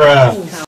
Bruh.